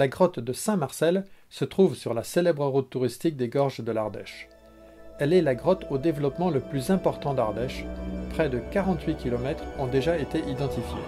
La grotte de Saint-Marcel se trouve sur la célèbre route touristique des gorges de l'Ardèche. Elle est la grotte au développement le plus important d'Ardèche. Près de 48 km ont déjà été identifiés.